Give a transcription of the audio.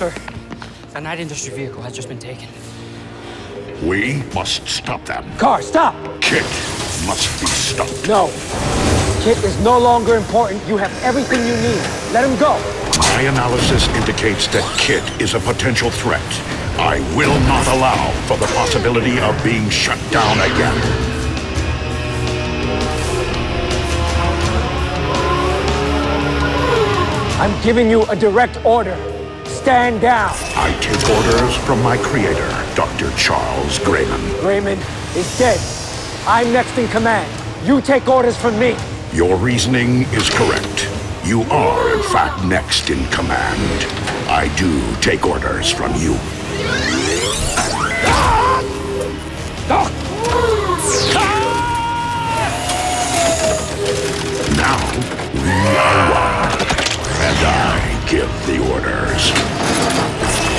Sir, a Knight industry vehicle has just been taken. We must stop them. KARR, stop! KITT must be stopped. No. KITT is no longer important. You have everything you need. Let him go. My analysis indicates that KITT is a potential threat. I will not allow for the possibility of being shut down again. I'm giving you a direct order. Stand down. I take orders from my creator, Dr. Charles Graiman. Graiman is dead. I'm next in command. You take orders from me. Your reasoning is correct. You are, in fact, next in command. I do take orders from you. Give the orders.